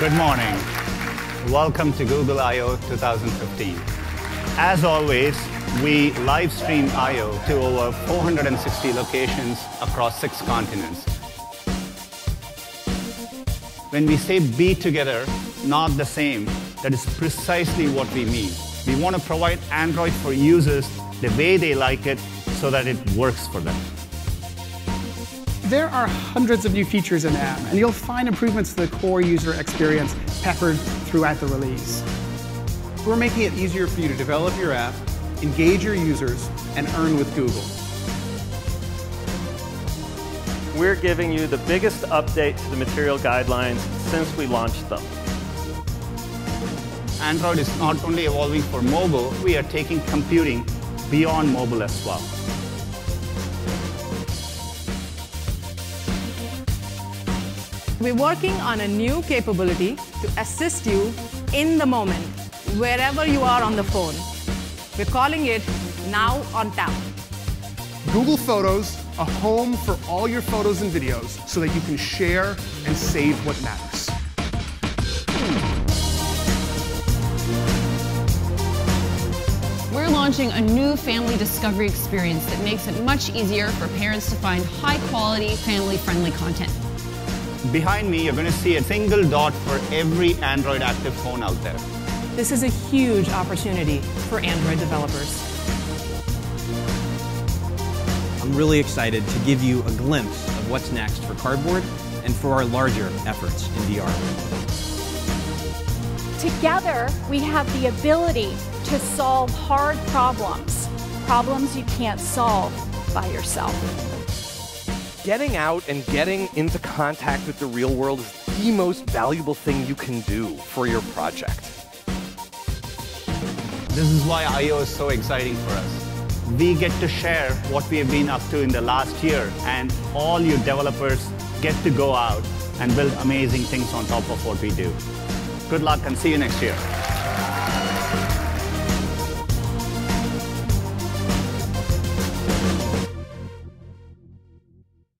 Good morning. Welcome to Google I/O 2015. As always, we live stream I/O to over 460 locations across six continents. When we say be together, not the same, that is precisely what we mean. We want to provide Android for users the way they like it so that it works for them. There are hundreds of new features in M, and you'll find improvements to the core user experience peppered throughout the release. We're making it easier for you to develop your app, engage your users, and earn with Google. We're giving you the biggest update to the material guidelines since we launched them. Android is not only evolving for mobile, we are taking computing beyond mobile as well. We're working on a new capability to assist you in the moment, wherever you are on the phone. We're calling it Now on Tap. Google Photos, a home for all your photos and videos so that you can share and save what matters. We're launching a new family discovery experience that makes it much easier for parents to find high quality, family friendly content. Behind me, you're going to see a single dot for every Android active phone out there. This is a huge opportunity for Android developers. I'm really excited to give you a glimpse of what's next for Cardboard and for our larger efforts in VR. Together, we have the ability to solve hard problems, problems you can't solve by yourself. Getting out and getting into contact with the real world is the most valuable thing you can do for your project. This is why I/O is so exciting for us. We get to share what we have been up to in the last year, and all you developers get to go out and build amazing things on top of what we do. Good luck and see you next year.